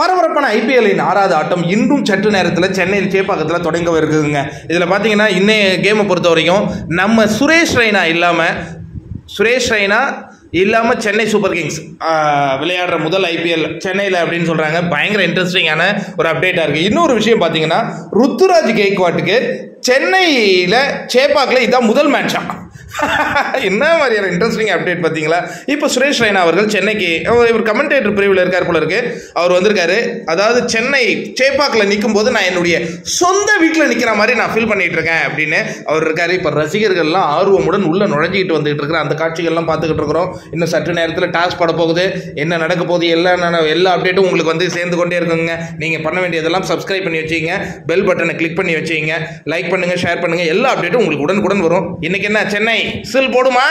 பரபரப்பான ஐபிஎல்லின் ஆறாவது ஆட்டம் இன்றும் சற்று நேரத்தில் சென்னையில் சேப்பாக்கத்தில் தொடங்க இருக்குதுங்க. இதில் பார்த்தீங்கன்னா இன்னைய கேமை பொறுத்த வரைக்கும் நம்ம சுரேஷ் ரெய்னா இல்லாமல் சுரேஷ் ரெய்னா இல்லாமல் சென்னை சூப்பர் கிங்ஸ் விளையாடுற முதல் ஐபிஎல் சென்னையில் அப்படின்னு சொல்கிறாங்க பயங்கர இன்ட்ரெஸ்டிங்கான ஒரு அப்டேட்டாக இருக்குது இன்னொரு விஷயம் பார்த்தீங்கன்னா ருத்துராஜ் கேக்வாட்டுக்கு சென்னையில் சேப்பாக்கில் இதான் முதல் மேட்சாக என்ன மாதிரியான இன்ட்ரெஸ்டிங் அப்டேட் பார்த்தீங்களா? இப்போ சுரேஷ் ரெய்னா அவர்கள் சென்னைக்கு இவர் கமெண்டேட்டர் பிரிவில் இருக்கார் போல இருக்கு. அவர் வந்திருக்காரு. அதாவது சென்னை சேப்பாக்கில் நிற்கும் போது நான் என்னுடைய சொந்த வீட்டில் நிற்கிற மாதிரி நான் ஃபீல் பண்ணிட்டு இருக்கேன் அப்படின்னு அவர் இருக்காரு. இப்போ ரசிகர்கள்லாம் ஆர்வமுடன் உள்ள நுழைஞ்சிக்கிட்டு வந்துகிட்டு இருக்கிற அந்த காட்சிகள்லாம் பார்த்துக்கிட்டு இருக்கிறோம். இன்னும் சற்று நேரத்தில் டாஸ் போட போகுது. என்ன நடக்க போகுது? எல்லா எல்லா அப்டேட்டும் உங்களுக்கு வந்து சேர்ந்து கொண்டே இருக்குங்க. நீங்கள் பண்ண வேண்டியதெல்லாம் சப்ஸ்கிரைப் பண்ணி வச்சுங்க. பெல் பட்டனை கிளிக் பண்ணி வச்சுங்க. லைக் பண்ணுங்கள் ஷேர் பண்ணுங்கள் எல்லா அப்டேட்டும் உங்களுக்கு உடனுக்குடன் வரும். இன்னைக்கு என்ன? சென்னை சில் போடுமா?